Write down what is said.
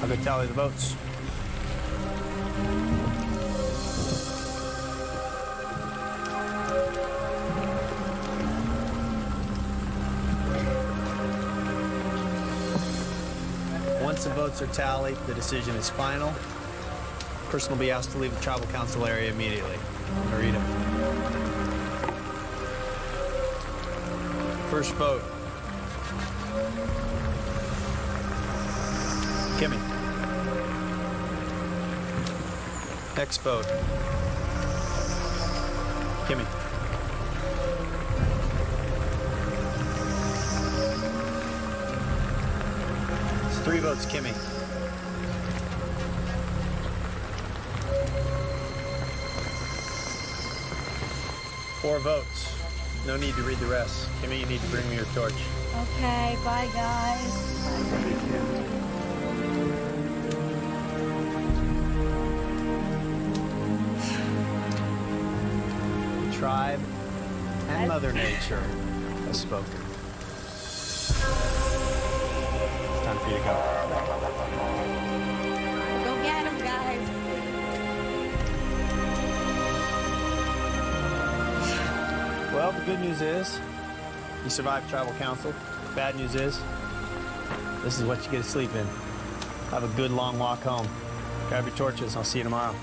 I'll tally the votes. Once the votes are tallied, the decision is final. The Person will be asked to leave the tribal council area immediately. Them. First vote. Kimmi. Next vote. Kimmi. It's three votes, Kimmi. Four votes. No need to read the rest. Kimmi, you need to bring me your torch. Okay, bye guys. The tribe and Mother Nature has spoken. It's time for you to go. Go get him, guys. Well, the good news is you survived tribal council. The Bad news is this is what you get to sleep in. Have a good long walk home. Grab your torches. I'll see you tomorrow.